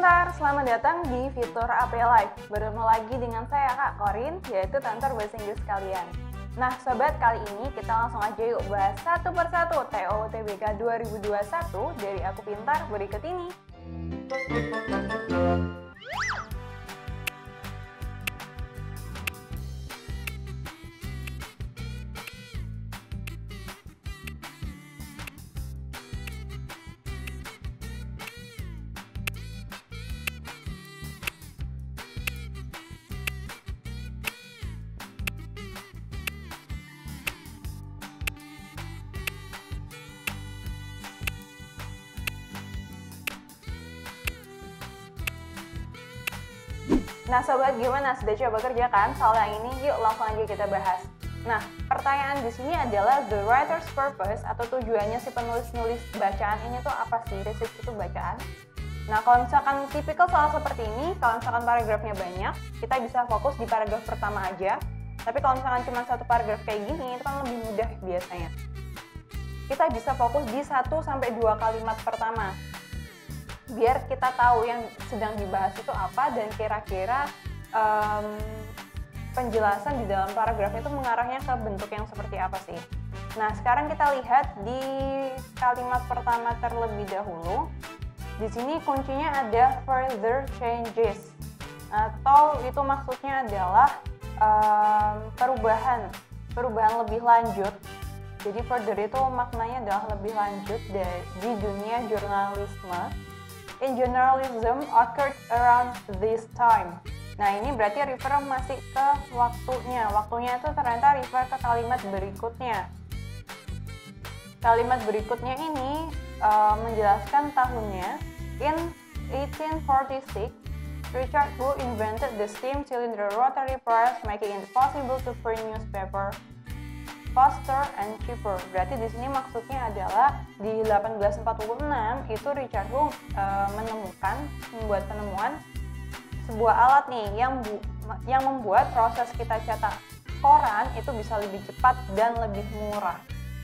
Pintar, selamat datang di fitur AP Live. Bertemu lagi dengan saya Kak Korin, yaitu kantor bahasa Inggris kalian. Nah, sobat, kali ini kita langsung aja yuk bahas satu persatu TO UTBK 2021 dari Aku Pintar berikut ini. Nah sobat gimana sudah coba kerja kan soal yang ini? Yuk langsung aja kita bahas. Nah pertanyaan di sini adalah the writer's purpose atau tujuannya si penulis-nulis bacaan ini tuh apa sih? Research itu bacaan. Nah kalau misalkan tipikal soal seperti ini, kalau misalkan paragrafnya banyak, kita bisa fokus di paragraf pertama aja. Tapi kalau misalkan cuma satu paragraf kayak gini, itu kan lebih mudah biasanya. Kita bisa fokus di 1 sampai dua kalimat pertama biar kita tahu yang sedang dibahas itu apa dan kira-kira um, penjelasan di dalam paragraf itu mengarahnya ke bentuk yang seperti apa sih. Nah, sekarang kita lihat di kalimat pertama terlebih dahulu. Di sini kuncinya ada further changes atau itu maksudnya adalah um, perubahan, perubahan lebih lanjut. Jadi further itu maknanya adalah lebih lanjut di dunia jurnalisme in journalism occurred around this time. Nah ini berarti refer masih ke waktunya. Waktunya itu ternyata refer ke kalimat berikutnya. Kalimat berikutnya ini uh, menjelaskan tahunnya. In 1846, Richard Who invented the steam cylinder rotary press, making it possible to print newspaper faster and cheaper. Berarti di sini maksudnya adalah di 1846 itu Richard Hung e, menemukan membuat penemuan sebuah alat nih yang bu, yang membuat proses kita cetak koran itu bisa lebih cepat dan lebih murah.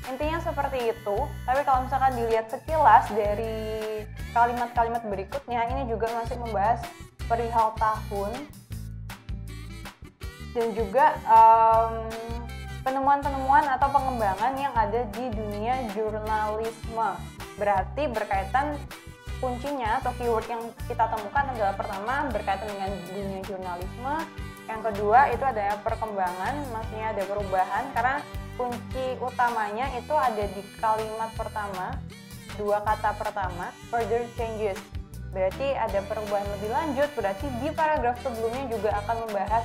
Intinya seperti itu, tapi kalau misalkan dilihat sekilas dari kalimat-kalimat berikutnya, ini juga masih membahas perihal tahun dan juga um, penemuan-penemuan atau pengembangan yang ada di dunia jurnalisme. Berarti berkaitan kuncinya atau keyword yang kita temukan adalah pertama berkaitan dengan dunia jurnalisme, yang kedua itu ada perkembangan, maksudnya ada perubahan karena kunci utamanya itu ada di kalimat pertama, dua kata pertama, further changes. Berarti ada perubahan lebih lanjut, berarti di paragraf sebelumnya juga akan membahas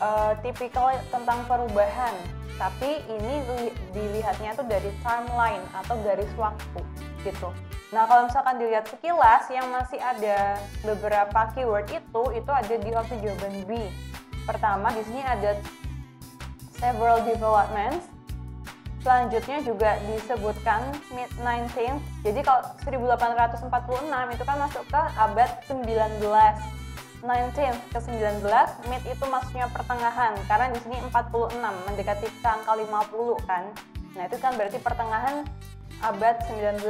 uh, tipikal tentang perubahan tapi ini dilihatnya tuh dari timeline atau garis waktu gitu. Nah kalau misalkan dilihat sekilas yang masih ada beberapa keyword itu itu ada di opsi jawaban B. Pertama di sini ada several developments. Selanjutnya juga disebutkan mid 19th. Jadi kalau 1846 itu kan masuk ke abad 19 19 ke 19, mid itu maksudnya pertengahan karena di sini 46 mendekati ke angka 50 kan. Nah, itu kan berarti pertengahan abad 19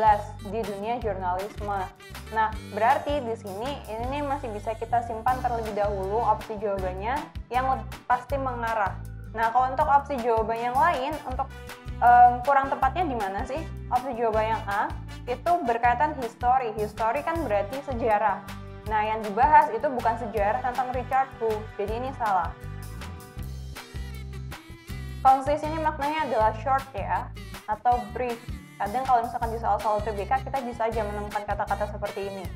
di dunia jurnalisme. Nah, berarti di sini ini masih bisa kita simpan terlebih dahulu opsi jawabannya yang pasti mengarah. Nah, kalau untuk opsi jawaban yang lain untuk um, kurang tepatnya di mana sih? Opsi jawaban yang A itu berkaitan histori. Histori kan berarti sejarah. Nah, yang dibahas itu bukan sejarah tentang Richard Hu, jadi ini salah. Konsis ini maknanya adalah short ya, atau brief. Kadang kalau misalkan di soal-soal TBK kita bisa aja menemukan kata-kata seperti ini.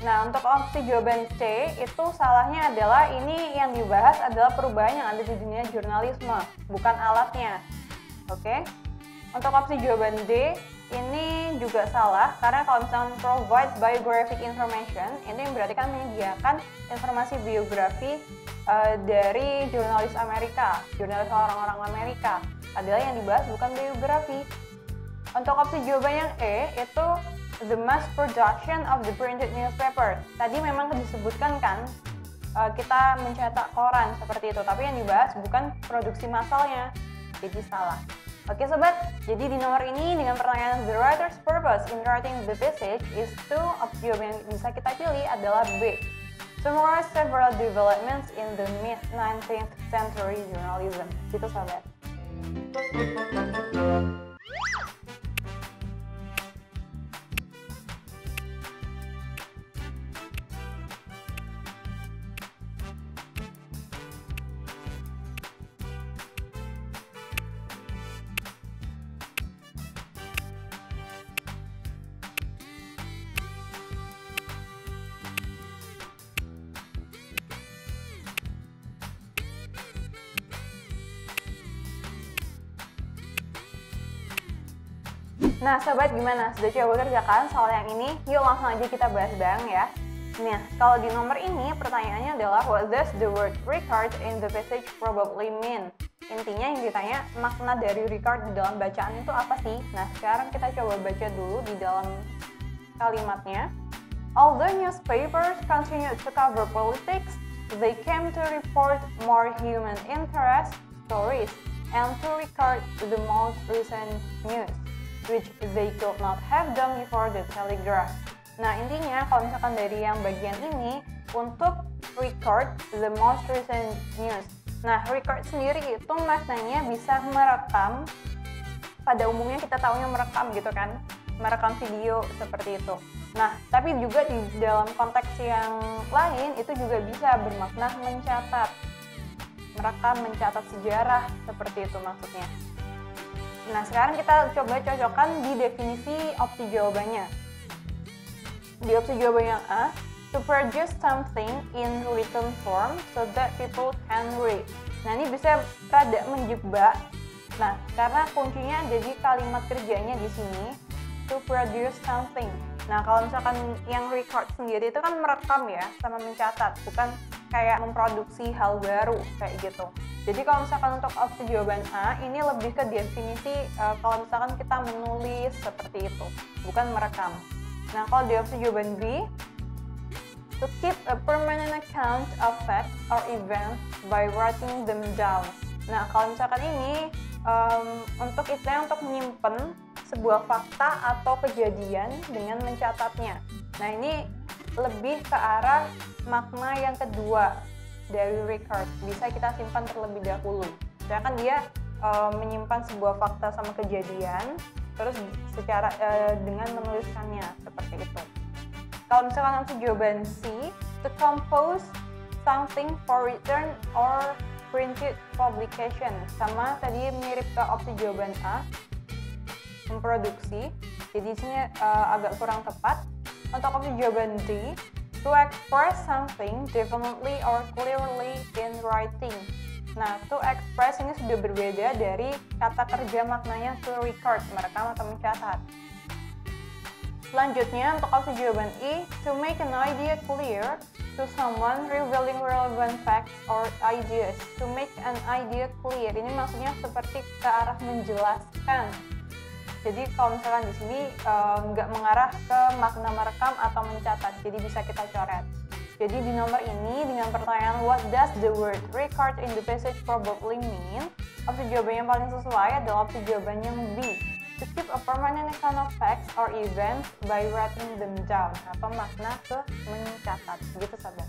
Nah, untuk opsi jawaban C itu salahnya adalah ini yang dibahas adalah perubahan yang ada di dunia jurnalisme, bukan alatnya. Oke? Untuk opsi jawaban D, ini juga salah karena kalau misalnya provide biographic information ini berarti kan menyediakan informasi biografi uh, dari jurnalis Amerika, jurnalis orang-orang Amerika. Adalah yang dibahas bukan biografi. Untuk opsi jawaban yang E itu the mass production of the printed newspaper. Tadi memang disebutkan kan uh, kita mencetak koran seperti itu, tapi yang dibahas bukan produksi massalnya. Jadi salah. Oke sobat, jadi di nomor ini dengan pertanyaan the writer's purpose in writing the passage is to option yang bisa kita pilih adalah B. Summarize several developments in the mid-19th century journalism. Gitu sobat. Nah, sobat gimana? Sudah coba kerjakan soal yang ini? Yuk langsung aja kita bahas bareng ya. Nah, kalau di nomor ini pertanyaannya adalah what does the word record in the passage probably mean? Intinya yang ditanya makna dari record di dalam bacaan itu apa sih? Nah, sekarang kita coba baca dulu di dalam kalimatnya. Although newspapers continue to cover politics, they came to report more human interest stories and to record the most recent news which they could not have done before the telegraph. Nah, intinya kalau misalkan dari yang bagian ini untuk record the most recent news. Nah, record sendiri itu maknanya bisa merekam pada umumnya kita tahunya merekam gitu kan, merekam video seperti itu. Nah, tapi juga di dalam konteks yang lain itu juga bisa bermakna mencatat. Merekam, mencatat sejarah seperti itu maksudnya. Nah, sekarang kita coba cocokkan di definisi opsi jawabannya. Di opsi jawabannya A, to produce something in written form so that people can read. Nah, ini bisa rada menjebak. Nah, karena kuncinya ada di kalimat kerjanya di sini, to produce something. Nah, kalau misalkan yang record sendiri itu kan merekam ya, sama mencatat, bukan kayak memproduksi hal baru kayak gitu. Jadi kalau misalkan untuk opsi jawaban A, ini lebih ke definisi uh, kalau misalkan kita menulis seperti itu, bukan merekam. Nah, kalau di opsi jawaban B, to keep a permanent account of facts or events by writing them down. Nah, kalau misalkan ini um, untuk istilah untuk menyimpan sebuah fakta atau kejadian dengan mencatatnya. Nah, ini lebih ke arah makna yang kedua dari record. Bisa kita simpan terlebih dahulu. Sedangkan dia e, menyimpan sebuah fakta sama kejadian terus secara e, dengan menuliskannya seperti itu. Kalau misalkan nanti jawaban C, to compose something for return or printed publication. Sama tadi mirip ke opsi jawaban A, memproduksi. Jadi sini uh, agak kurang tepat. Untuk opsi jawaban D, to express something definitely or clearly in writing. Nah, to express ini sudah berbeda dari kata kerja maknanya to record, merekam atau mencatat. Selanjutnya, untuk opsi jawaban E, to make an idea clear to someone revealing relevant facts or ideas. To make an idea clear, ini maksudnya seperti ke arah menjelaskan jadi kalau misalkan di sini eh, nggak uh, mengarah ke makna merekam atau mencatat, jadi bisa kita coret. Jadi di nomor ini dengan pertanyaan what does the word record in the passage probably mean? Opsi jawaban yang paling sesuai adalah opsi jawaban yang B. To keep a permanent account of facts or events by writing them down atau makna ke mencatat. Gitu saja.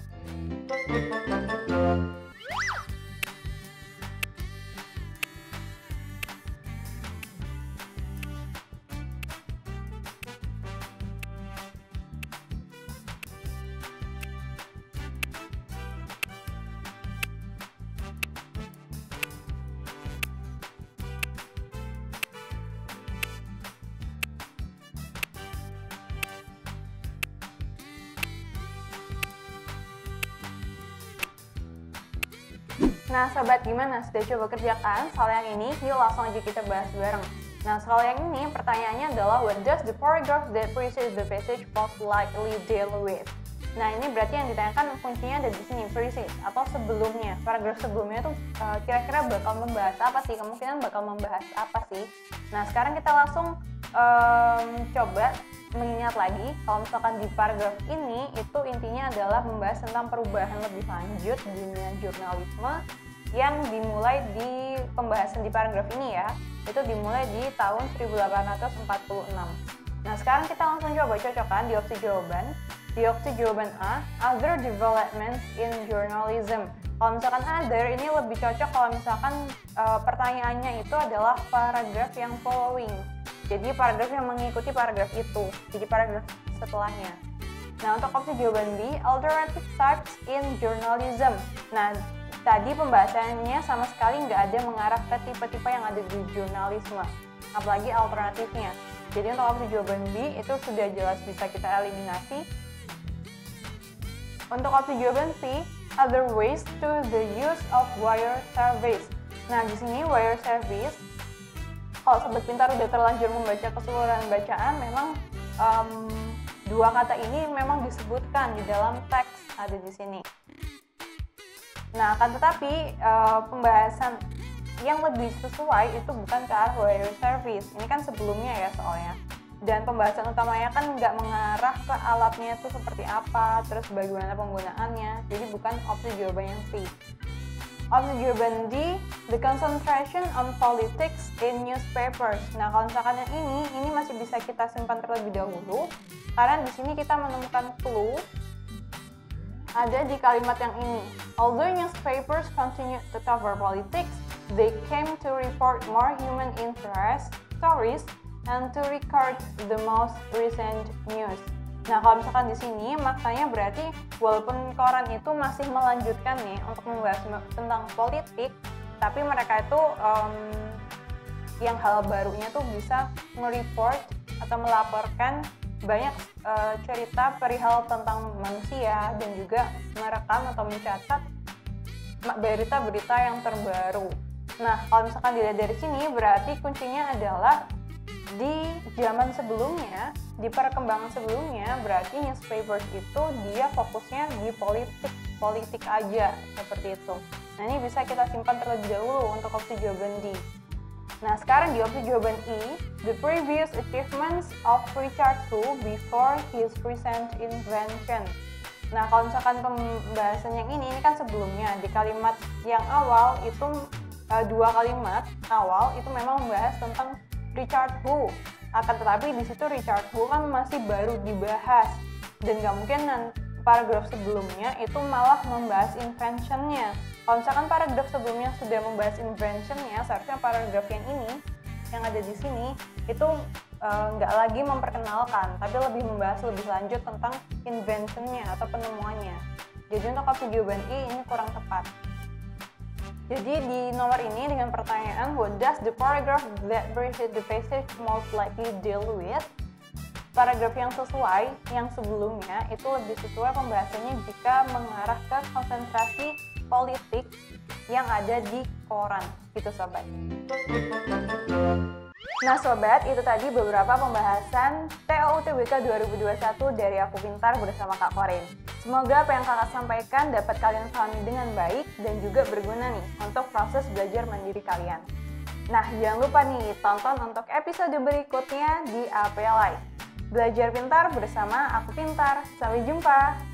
Nah, sobat gimana? Sudah coba kerjakan soal yang ini? Yuk langsung aja kita bahas bareng. Nah, soal yang ini pertanyaannya adalah what does the paragraph that precedes the passage most likely deal with? Nah, ini berarti yang ditanyakan kuncinya ada di sini, precede atau sebelumnya. Paragraf sebelumnya tuh uh, kira-kira bakal membahas apa sih? Kemungkinan bakal membahas apa sih? Nah, sekarang kita langsung um, coba mengingat lagi kalau misalkan di paragraf ini itu intinya adalah membahas tentang perubahan lebih lanjut dunia jurnalisme yang dimulai di pembahasan di paragraf ini ya itu dimulai di tahun 1846 nah sekarang kita langsung coba cocokkan di opsi jawaban. Di opsi jawaban A other developments in journalism. Kalau misalkan other ini lebih cocok kalau misalkan uh, pertanyaannya itu adalah paragraf yang following. Jadi paragraf yang mengikuti paragraf itu jadi paragraf setelahnya. Nah, untuk opsi jawaban B, alternative types in journalism. Nah, tadi pembahasannya sama sekali nggak ada mengarah ke tipe-tipe yang ada di jurnalisme, apalagi alternatifnya. Jadi untuk opsi jawaban B itu sudah jelas bisa kita eliminasi. Untuk opsi jawaban C, other ways to the use of wire service. Nah, di sini wire service, kalau sobat pintar udah terlanjur membaca keseluruhan bacaan, memang um, Dua kata ini memang disebutkan di dalam teks ada di sini. Nah, akan tetapi uh, pembahasan yang lebih sesuai itu bukan ke arah service. Ini kan sebelumnya ya soalnya. Dan pembahasan utamanya kan nggak mengarah ke alatnya itu seperti apa, terus bagaimana penggunaannya. Jadi bukan opsi jawaban yang C. Opsi jawaban D, the concentration on politics in newspapers. Nah, kalau misalkan yang ini, ini masih bisa kita simpan terlebih dahulu karena di sini kita menemukan clue ada di kalimat yang ini. Although newspapers continue to cover politics, they came to report more human interest stories and to record the most recent news. Nah, kalau misalkan di sini maknanya berarti walaupun koran itu masih melanjutkan nih untuk membahas tentang politik, tapi mereka itu um, yang hal barunya tuh bisa nge-report atau melaporkan banyak uh, cerita perihal tentang manusia dan juga merekam atau mencatat berita-berita yang terbaru. Nah, kalau misalkan dilihat dari sini, berarti kuncinya adalah di zaman sebelumnya, di perkembangan sebelumnya, berarti newspapers itu dia fokusnya di politik, politik aja, seperti itu. Nah, ini bisa kita simpan terlebih dahulu untuk opsi jawaban D. Nah, sekarang di opsi jawaban E, the previous achievements of Richard II before his recent invention. Nah, kalau misalkan pembahasan yang ini, ini kan sebelumnya di kalimat yang awal itu uh, dua kalimat awal itu memang membahas tentang Richard Hu. Akan tetapi di situ Richard Hu kan masih baru dibahas dan nggak mungkin paragraf sebelumnya itu malah membahas inventionnya kalau misalkan paragraf sebelumnya sudah membahas inventionnya, seharusnya paragraf yang ini yang ada di sini itu eh, nggak uh, lagi memperkenalkan, tapi lebih membahas lebih lanjut tentang inventionnya atau penemuannya. Jadi untuk opsi jawaban I ini kurang tepat. Jadi di nomor ini dengan pertanyaan what does the paragraph that precede the passage most likely deal with? Paragraf yang sesuai yang sebelumnya itu lebih sesuai pembahasannya jika mengarah ke konsentrasi politik yang ada di koran gitu sobat. Nah sobat, itu tadi beberapa pembahasan TOUTBK 2021 dari Aku Pintar bersama Kak Korin. Semoga apa yang kakak sampaikan dapat kalian pahami dengan baik dan juga berguna nih untuk proses belajar mandiri kalian. Nah, jangan lupa nih tonton untuk episode berikutnya di AP Live. Belajar pintar bersama Aku Pintar. Sampai jumpa!